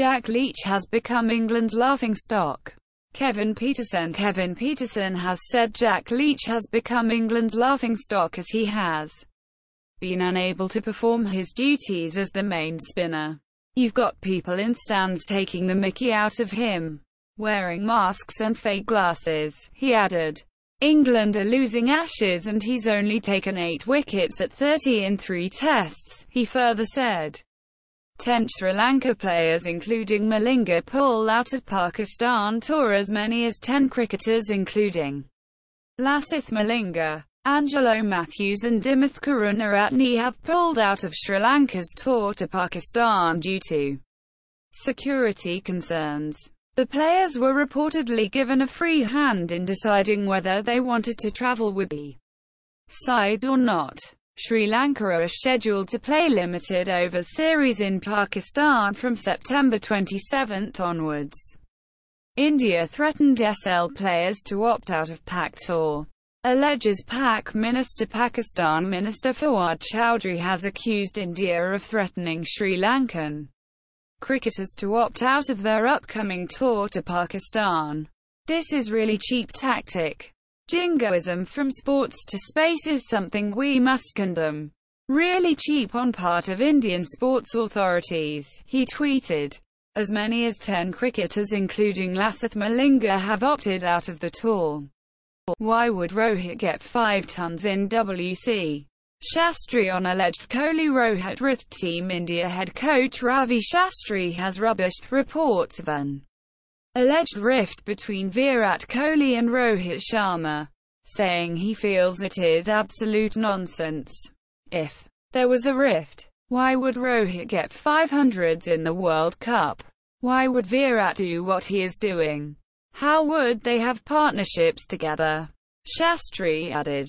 Jack Leach has become England's laughingstock. Kevin Pietersen Kevin Pietersen has said Jack Leach has become England's laughingstock as he has been unable to perform his duties as the main spinner. You've got people in stands taking the mickey out of him, wearing masks and fake glasses, he added. England are losing Ashes and he's only taken 8 wickets at 30 in 3 tests, he further said. 10 Sri Lanka players including Malinga Paul out of Pakistan tour as many as 10 cricketers including Lasith Malinga, Angelo Mathews and Dimuth Karunaratne have pulled out of Sri Lanka's tour to Pakistan due to security concerns. The players were reportedly given a free hand in deciding whether they wanted to travel with the side or not. Sri Lanka are scheduled to play limited over series in Pakistan from September 27 onwards. India threatened SL players to opt out of Pak tour. Alleges Pak Minister Pakistan Minister Fawad Chaudhry has accused India of threatening Sri Lankan cricketers to opt out of their upcoming tour to Pakistan. This is really cheap tactic. Jingoism from sports to space is something we must condemn. Really cheap on part of Indian sports authorities, he tweeted. As many as 10 cricketers including Lasith Malinga have opted out of the tour. Why would Rohit get 5 tons in WC? Shastri on alleged Kohli Rohit rift Team India head coach Ravi Shastri has rubbished reports of an alleged rift between Virat Kohli and Rohit Sharma, saying he feels it is absolute nonsense. If there was a rift, why would Rohit get 500s in the World Cup? Why would Virat do what he is doing? How would they have partnerships together? Shastri added.